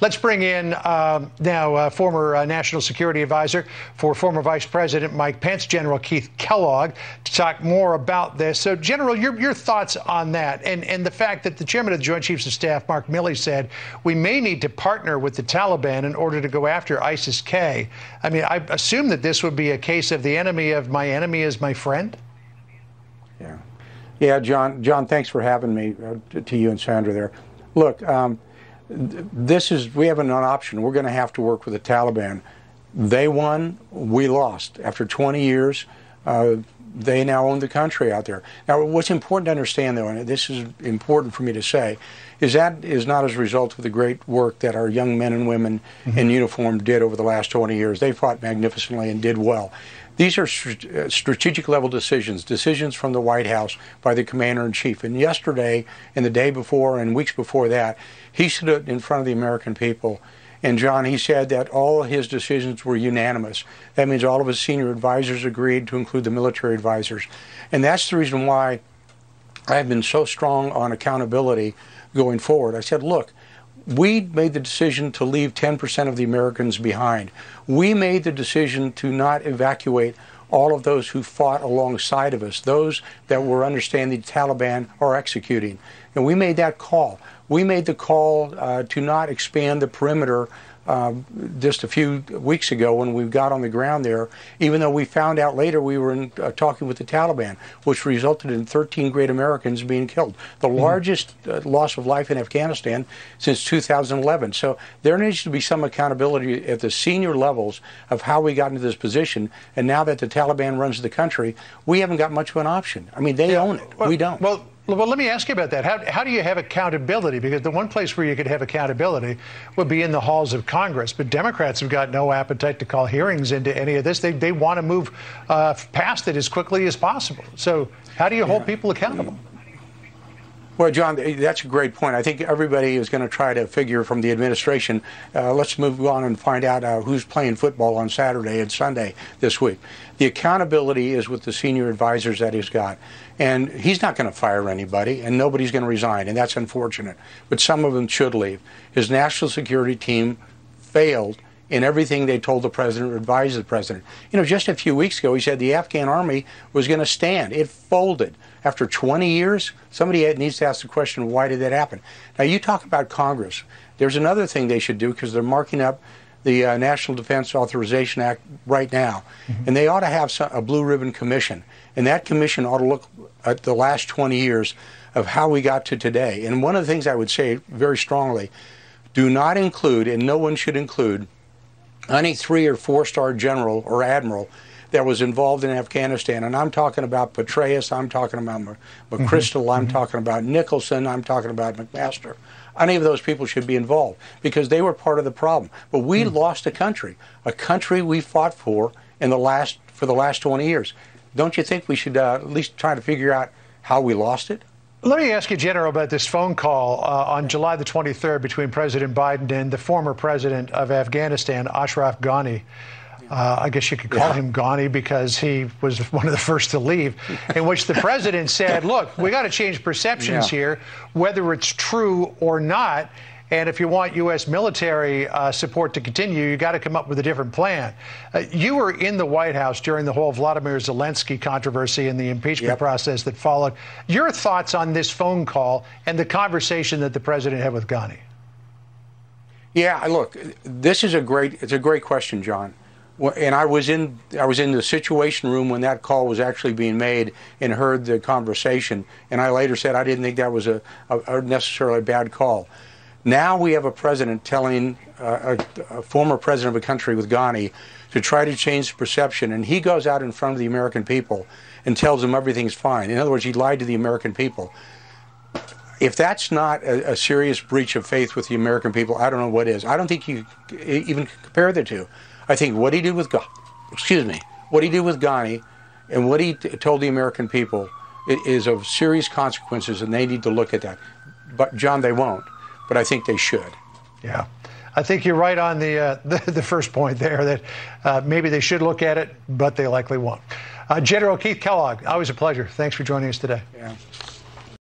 Let's bring in um, now uh, former uh, National Security Advisor for former Vice President Mike Pence, General Keith Kellogg, to talk more about this. So, General, your, your thoughts on that and, and the fact that the Chairman of the Joint Chiefs of Staff, Mark Milley, said we may need to partner with the Taliban in order to go after ISIS K. I mean, I assume that this would be a case of the enemy of my enemy is my friend. Yeah. Yeah, John, John, thanks for having me, uh, to you and Sandra there. Look, um, this is we have an option. We're going to have to work with the Taliban. They won, we lost. After 20 years, uh, they now own the country out there. Now, what's important to understand, though, and this is important for me to say, is that is not as a result of the great work that our young men and women mm-hmm. in uniform did over the last 20 years. They fought magnificently and did well. These are uh, strategic level decisions, decisions from the White House by the commander in chief. And yesterday, and the day before, and weeks before that, he stood in front of the American people. And John, he said that all his decisions were unanimous. That means all of his senior advisors agreed, to include the military advisors. And that's the reason why I have been so strong on accountability going forward. I said, look, we made the decision to leave 10% of the Americans behind. We made the decision to not evacuate all of those who fought alongside of us, those that were understanding the Taliban are executing. And we made that call. We made the call uh, to not expand the perimeter um, just a few weeks ago when we got on the ground there, even though we found out later we were in, uh, talking with the Taliban, which resulted in 13 great Americans being killed, the mm-hmm. largest uh, loss of life in Afghanistan since 2011. So there needs to be some accountability at the senior levels of how we got into this position. And now that the Taliban runs the country, we haven't got much of an option. I mean, they yeah. own it. Well, we don't. Well, well, let me ask you about that. How, how do you have accountability? Because the one place where you could have accountability would be in the halls of Congress. But Democrats have got no appetite to call hearings into any of this. They, they want to move uh, past it as quickly as possible. So, how do you hold people accountable? Well, John, that's a great point. I think everybody is going to try to figure from the administration. Uh, let's move on and find out uh, who's playing football on Saturday and Sunday this week. The accountability is with the senior advisors that he's got. And he's not going to fire anybody, and nobody's going to resign, and that's unfortunate. But some of them should leave. His national security team failed in everything they told the president or advised the president. You know, just a few weeks ago, he said the Afghan army was going to stand. It folded. After 20 years, somebody needs to ask the question, why did that happen? Now, you talk about Congress. There's another thing they should do because they're marking up the uh, National Defense Authorization Act right now, mm-hmm. and they ought to have some, a blue ribbon commission. And that commission ought to look at the last 20 years of how we got to today. And one of the things I would say very strongly do not include, and no one should include, any three or four star general or admiral that was involved in Afghanistan. And I'm talking about Petraeus, I'm talking about McChrystal, mm-hmm. I'm mm-hmm. talking about Nicholson, I'm talking about McMaster. Any of those people should be involved because they were part of the problem. But we mm lost a country, a country we fought for in the last for the last 20 years. Don't you think we should uh, at least try to figure out how we lost it? Let me ask you, General, about this phone call uh, on July the 23rd between President Biden and the former president of Afghanistan, Ashraf Ghani. Uh, I guess you could call yeah. him Ghani because he was one of the first to leave, in which the president said, Look, we got to change perceptions yeah. here, whether it's true or not. And if you want U.S. military uh, support to continue, you got to come up with a different plan. Uh, you were in the White House during the whole Vladimir Zelensky controversy and the impeachment yep. process that followed. Your thoughts on this phone call and the conversation that the president had with Ghani? Yeah, look, this is a great. It's a great question, John. And I was in I was in the situation room when that call was actually being made and heard the conversation. And I later said I didn't think that was a, a, a necessarily bad call. Now we have a president telling uh, a, a, former president of a country with Ghani to try to change the perception, and he goes out in front of the American people and tells them everything's fine. In other words, he lied to the American people. If that's not a, a serious breach of faith with the American people, I don't know what is. I don't think you even compare the two. I think what he did with Ghani, excuse me, what he did with Ghani, and what he t- told the American people is of serious consequences, and they need to look at that. But John, they won't but I think they should. Yeah. I think you're right on the, uh, the, the, first point there that uh, maybe they should look at it, but they likely won't. Uh, General Keith Kellogg, always a pleasure. Thanks for joining us today. Yeah.